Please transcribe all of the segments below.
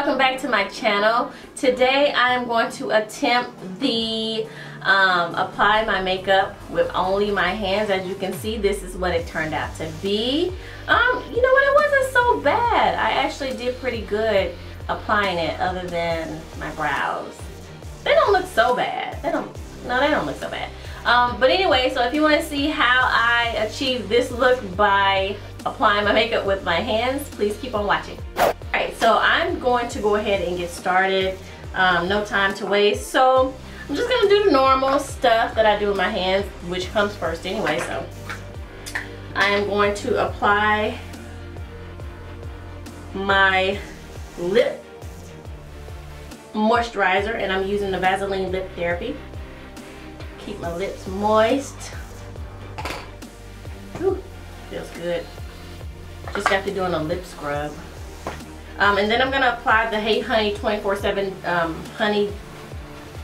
welcome back to my channel. Today I am going to attempt the um, apply my makeup with only my hands. As you can see this is what it turned out to be. Um, you know what? It wasn't so bad. I actually did pretty good applying it other than my brows. They don't look so bad. They don't no they don't look so bad. Um, but anyway so if you want to see how I achieve this look by applying my makeup with my hands please keep on watching Alright, so I'm going to go ahead and get started. Um, no time to waste. So I'm just to do the normal stuff that I do with my hands, which comes first anyway. So I am going to apply my lip moisturizer and I'm using the Vaseline Lip Therapy. Keep my lips moist. Ooh, feels good. Just to doing a lip scrub. Um, and then I'm going to apply the Hey Honey 24-7 um, Honey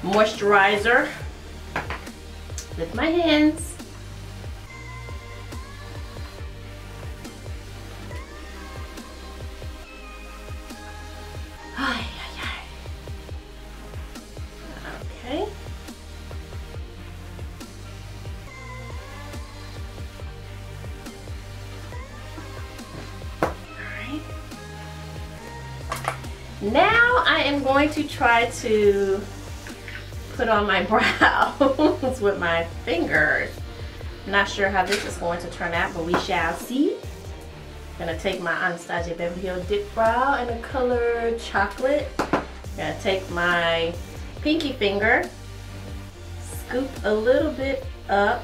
Moisturizer with my hands. Going to try to put on my brows with my fingers. Not sure how this is going to turn out, but we shall see. I'm gonna take my Anastasia Beverly Hills Dip Brow in the color chocolate. I'm gonna take my pinky finger, scoop a little bit up,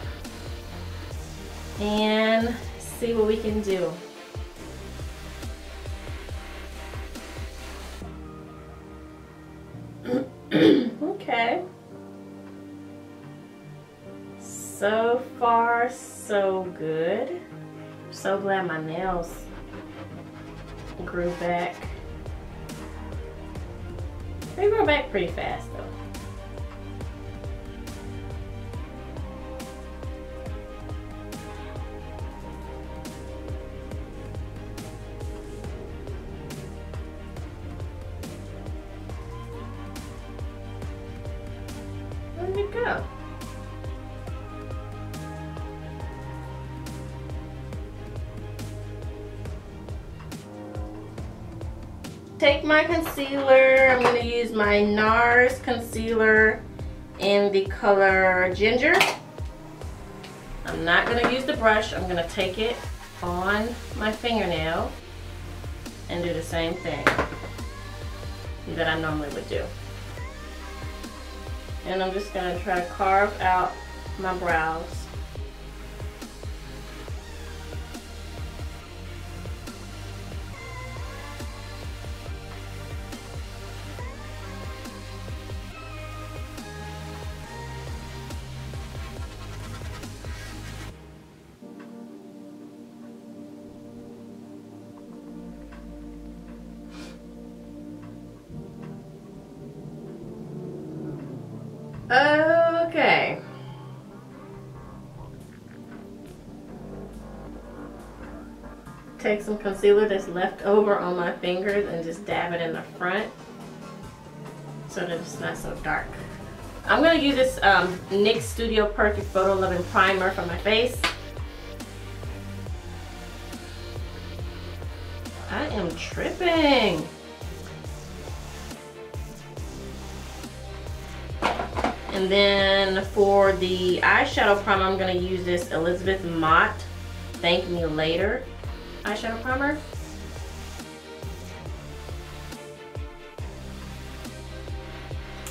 and see what we can do. okay. So far, so good. So glad my nails grew back. They grow back pretty fast though. Take my concealer, I'm going to use my NARS concealer in the color Ginger. I'm not going to use the brush, I'm going to take it on my fingernail and do the same thing that I normally would do and I'm just going to try to carve out my brows. Okay. Take some concealer that's left over on my fingers and just dab it in the front so that it's not so dark. I'm going to use this um, NYX Studio Perfect Photo Loving Primer for my face. I am tripping. And then for the eyeshadow primer, I'm going to use this Elizabeth Mott Thank Me Later eyeshadow primer.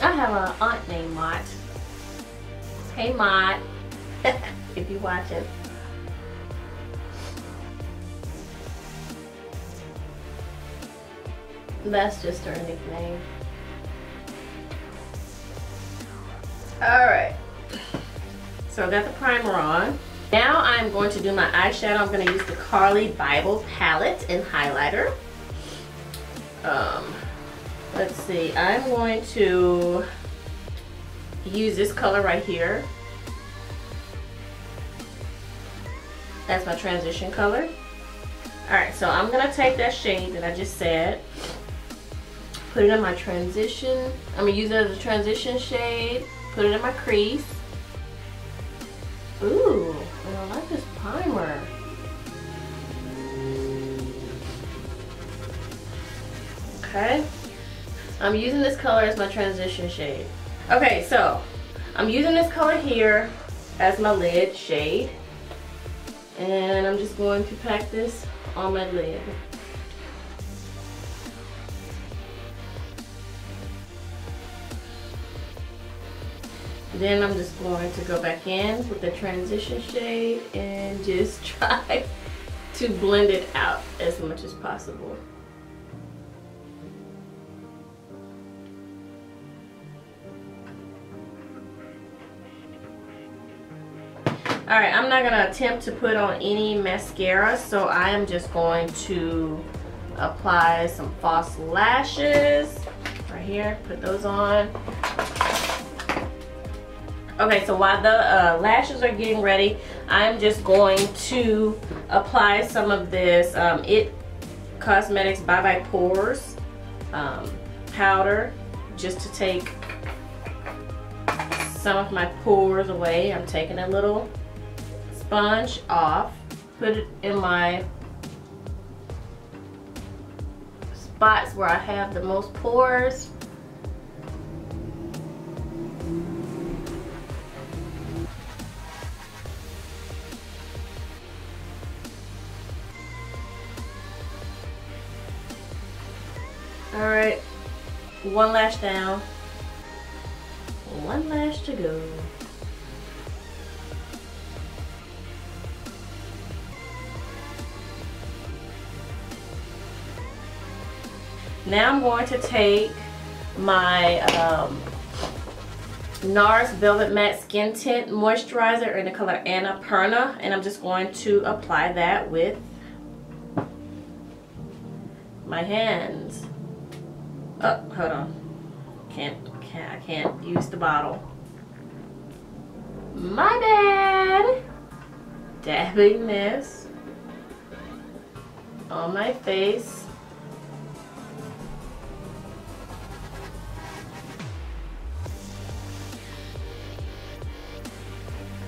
I have an aunt named Mott. Hey Mott, if you're watching. That's just her nickname. Alright. So I got the primer on. Now I'm going to do my eyeshadow. I'm going to use the Carli Bybel palette and highlighter. Um, let's see. I'm going to use this color right here. That's my transition color. Alright, so I'm going to take that shade that I just said. put it in my transition. I'm gonna use it as a transition shade. Put it in my crease. Ooh, I like this primer. Okay. I'm using this color as my transition shade. Okay, so I'm using this color here as my lid shade. And I'm just going to pack this on my lid. Then I'm just going to go back in with the transition shade and just try to blend it out as much as possible. Alright, I'm not going to attempt to put on any mascara, so I am just going to apply some false lashes right here. Put those on. Okay, so while the uh, lashes are getting ready, I'm just going to apply some of this um, IT Cosmetics Bye Bye Pores um, powder just to take some of my pores away. I'm taking a little sponge off, put it in my spots where I have the most pores All right, one lash down, one lash to go. Now I'm going to take my um, NARS Velvet Matte Skin Tint Moisturizer in the color Annapurna and I'm just going to apply that with my hands. Oh, hold on. Can't, can't, I can't use the bottle. My bad. Dabbing this on my face.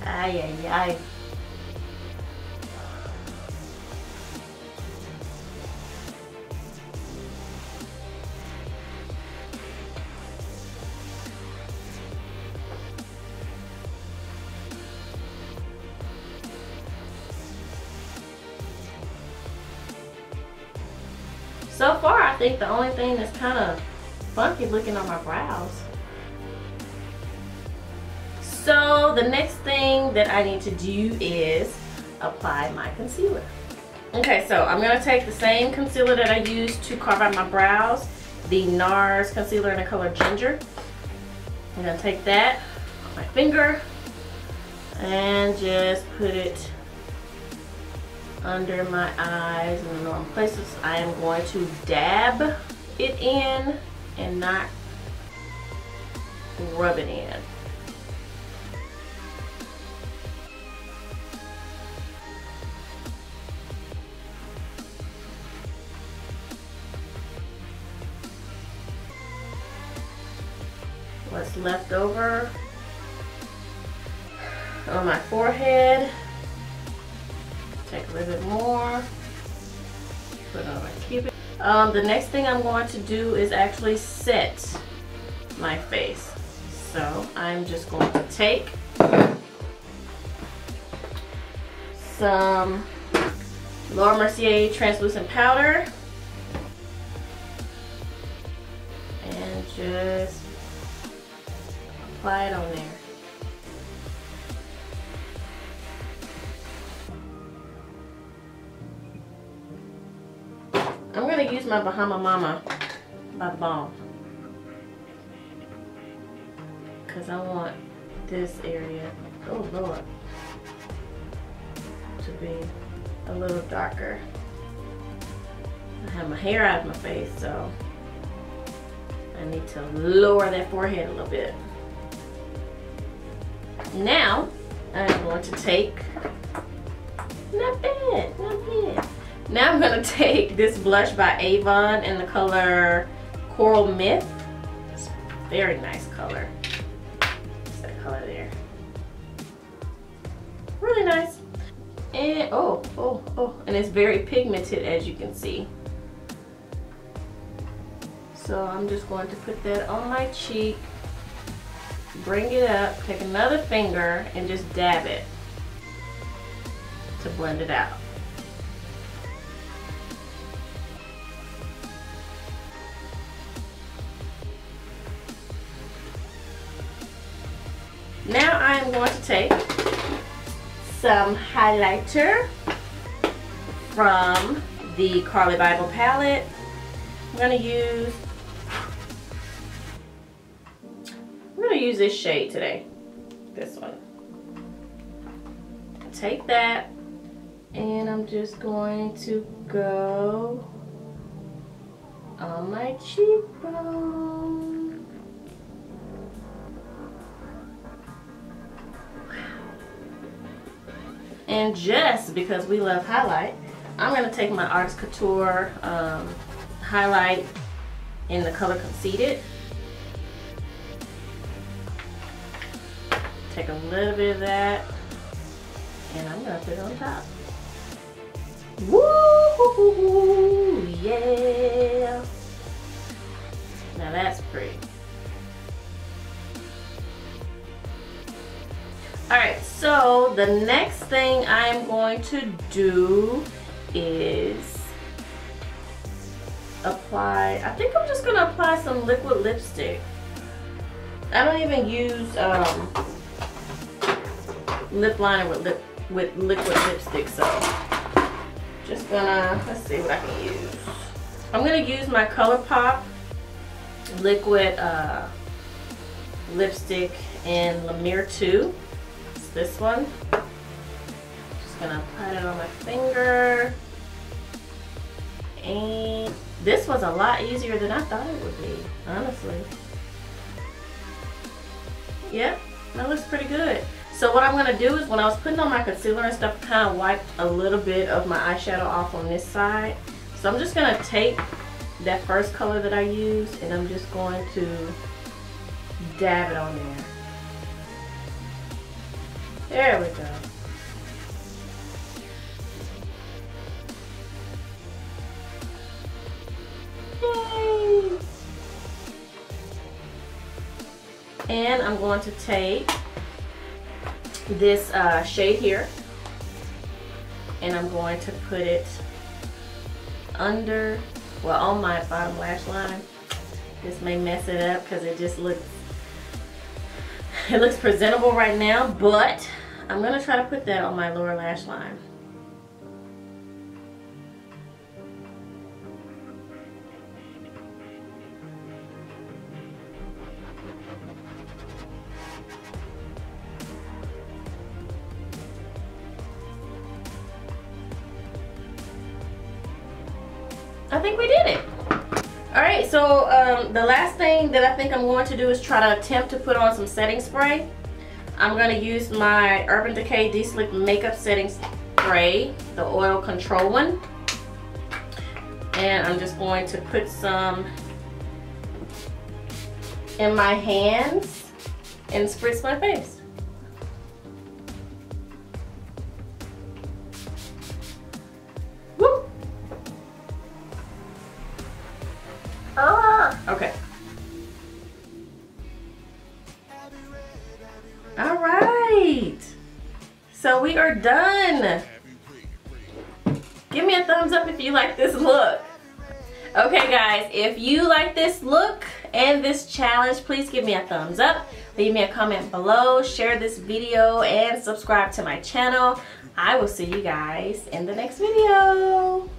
Ay, ay, ay. Think the only thing that's kind of funky looking on my brows. So the next thing that I need to do is apply my concealer. Okay, so I'm going to take the same concealer that I used to carve out my brows, the NARS concealer in the color Ginger. I'm going to take that on my finger and just put it under my eyes in the normal places. I am going to dab it in and not rub it in. What's left over on my forehead take a little bit more. Put on my cupid. Um, the next thing I'm going to do is actually set my face. So I'm just going to take some Laura Mercier translucent powder and just apply it on there. Use my Bahama Mama by the Balm. Cause I want this area, oh Lord, to be a little darker. I have my hair out of my face, so I need to lower that forehead a little bit. Now, I'm going to take, not bad. Now I'm gonna take this blush by Avon in the color Coral Myth. It's a very nice color. That color there? Really nice. And, oh, oh, oh, and it's very pigmented as you can see. So I'm just going to put that on my cheek, bring it up, take another finger and just dab it to blend it out. Now I am going to take some highlighter from the Carli Bybel palette. I'm going to use I'm going to use this shade today. This one. Take that and I'm just going to go on my cheekbone. And just because we love highlight, I'm going to take my Artist Couture um, highlight in the color Conceited. Take a little bit of that and I'm going to put it on top. Woo! Yeah! Now that's pretty. Alright, so the next thing I'm going to do is apply, I think I'm just going to apply some liquid lipstick. I don't even use um, lip liner with lip with liquid lipstick, so just gonna, let's see what I can use. I'm gonna use my ColourPop liquid uh, lipstick in Lumiere 2 this one. Just gonna apply it on my finger. And this was a lot easier than I thought it would be, honestly. Yep, that looks pretty good. So what I'm going to do is when I was putting on my concealer and stuff, kind of wiped a little bit of my eyeshadow off on this side. So I'm just going to take that first color that I used and I'm just going to dab it on there. There we go. Yay! And I'm going to take this uh, shade here and I'm going to put it under, well on my bottom lash line. This may mess it up because it just looks, it looks presentable right now, but I'm going to try to put that on my lower lash line. I think we did it. Alright, so um, the last thing that I think I'm going to do is try to attempt to put on some setting spray. I'm going to use my Urban Decay De-Slick Makeup Setting Spray, the oil control one. And I'm just going to put some in my hands and spritz my face. So we are done. Give me a thumbs up if you like this look. Okay guys, if you like this look and this challenge, please give me a thumbs up. Leave me a comment below, share this video, and subscribe to my channel. I will see you guys in the next video.